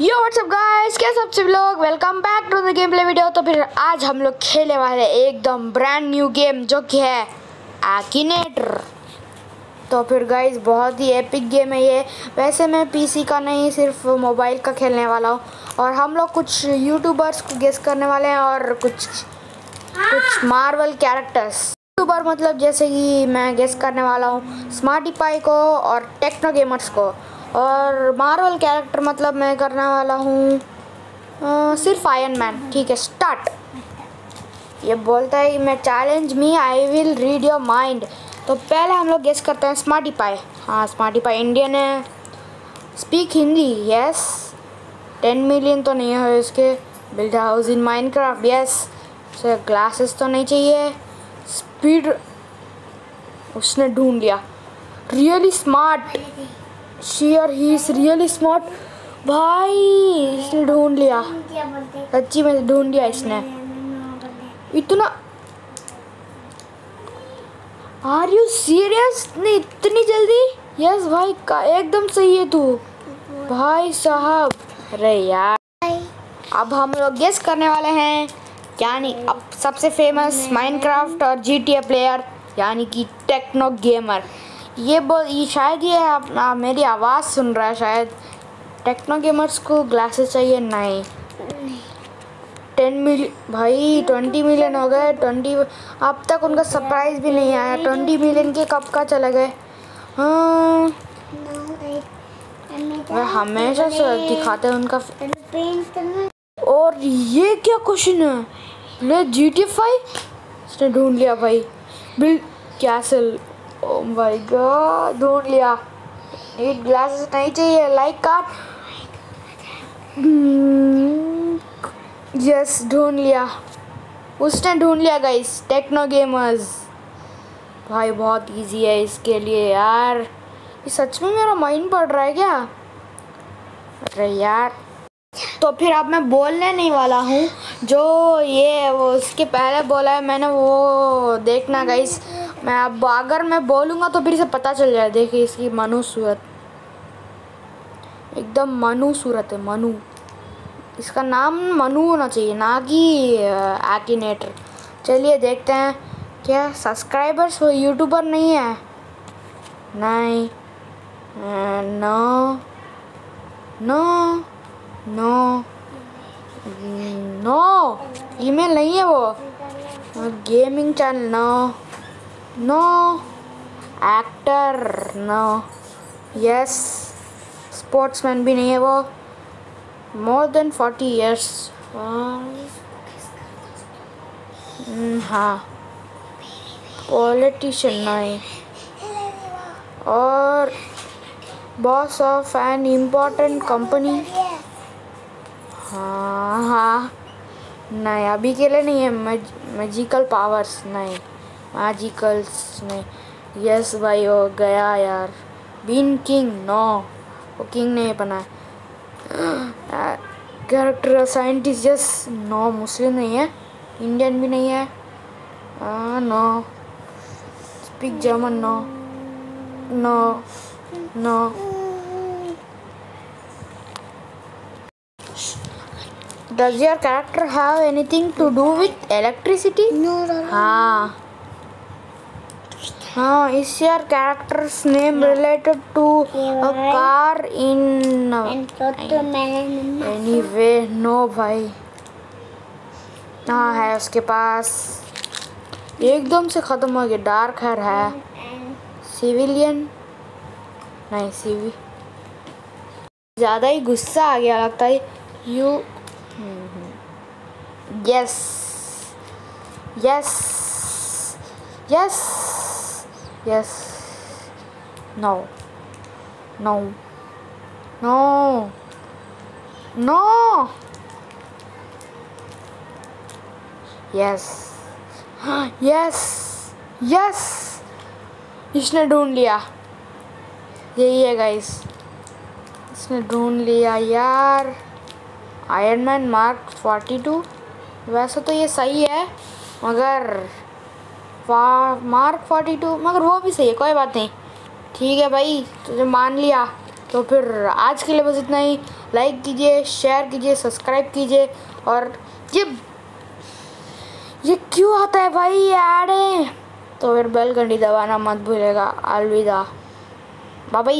यो WhatsApp guys कैसे सब लोग? Welcome back to the game play video तो फिर आज हम लोग खेलने वाले एकदम ब्रांड न्यू गेम जो कि है एकिनेटर तो फिर गाइस बहुत ही एपिक गेम है ये। वैसे मैं पीसी का नहीं, सिर्फ़ मोबाइल का खेलने वाला हूँ। और हम लोग कुछ यूट्यूबर्स को गेस करने वाले हैं और कुछ कुछ मार्वल कैरेक्टर्स यूट्यूबर मतलब जैसे कि मैं गेस करने वाला हूँ स्मार्टी पाई को और टेक्नो गेमर्स को। और मार्वल कैरेक्टर मतलब मैं करने वाला हूँ सिर्फ़ आयन मैन ठीक है स्टार्ट ये बोलता है मैं challenge me I will read your mind तो पहले हम लोग गेस करते हैं स्मार्टी पाई हाँ स्मार्टी पाई इंडियन है। Speak Hindi yes ten million तो नहीं है इसके। Build house in Minecraft yes glasses तो नहीं चाहिए। स्पीड उसने ढूंढ लिया। Really smart share he is really smart भाई, इसने ढूंढ लिया। सच्ची में ढूंढ लिया इसने। इतना आर यू सीरियस नहीं, इतनी जल्दी? यस भाई, का एकदम सही है तू। भाई साहब, अरे यार। अब हम लोग गेस करने वाले हैं। यानी अब सबसे फ़ेमस माइनक्राफ्ट और जीटीए प्लेयर यानी कि टेक्नो गेमर ये बोल ये शायद ये आप, आप मेरी आवाज़ सुन रहा है शायद। टेक्नो गेमर्स को ग्लासेस चाहिए? नहीं। टेन मिलियन भाई ट्वेंटी मिलियन हो गए ट्वेंटी अब तक उनका सरप्राइज़ भी नहीं आया। ट्वेंटी मिलियन के कब का चले गए? हाँ। वह हमेशा से दिखाते हैं उनका और ये क्या क्वेश्चन है? ले जी टी फाइव ढूंढ लिया भाई। बिल कैसल ढूंढ लिया नीट ग्लासेस नहीं चाहिए लाइक कार्ड यस ढूंढ लिया उसने ढूंढ लिया गाइस टेक्नो गेमर्स भाई बहुत इजी है इसके लिए यार ये सच में मेरा माइंड पड़ रहा है क्या अरे यार तो फिर अब मैं बोलने नहीं वाला हूँ। जो ये वो उसके पहले बोला है, मैंने वो देखना गाइस मैं अब अगर मैं बोलूँगा तो फिर से पता चल जाए। देखिए इसकी मनु सूरत एकदम मनु सूरत है, मनु। इसका नाम मनु होना चाहिए, ना कि एक्टिनेटर चलिए देखते हैं। क्या सब्सक्राइबर्स वो यूट्यूबर नहीं है? नहीं। No. No. No. No. Email नहीं है वो? Gaming channel, no. No actor no yes sportsman भी नहीं है वो. मोर देन फोर्टी ईयर्स हाँ. पॉलिटिशियन नहीं और boss of an important company हाँ हाँ. नहीं, अभी के लिए नहीं है. मैजिकल पावर्स नहीं. मैजिकल्स में। यस भाई हो गया यार। बीन किंग नो वो किंग नहीं बना character scientist yes no Muslim नहीं है। इंडियन भी नहीं है। No speak German no no no Does your character have anything to do with electricity? No, no, no. हाँ। हाँ is your character's name related to a car in anyway no भाई हाँ है उसके पास? एकदम से ख़त्म हो गया। डार्क हेयर है। सिविलियन नहीं सिवी ज़्यादा ही गुस्सा आ गया लगता है। You yes yes yes. Yes. No. No. No. No. Yes. Yes. Yes. इसने ढूंढ लिया। यही है गाइस इसने ढूंढ लिया यार। Iron Man Mark forty two वैसे तो ये सही है, मगर मार्क फोर्टी टू मगर वो भी सही है, कोई बात नहीं। ठीक है भाई तो जब मान लिया। तो फिर आज के लिए बस इतना ही। लाइक कीजिए शेयर कीजिए सब्सक्राइब कीजिए, और ये ये क्यों आता है भाई यार तो फिर बेल घंटी दबाना मत भूलेगा। अलविदा। बाबा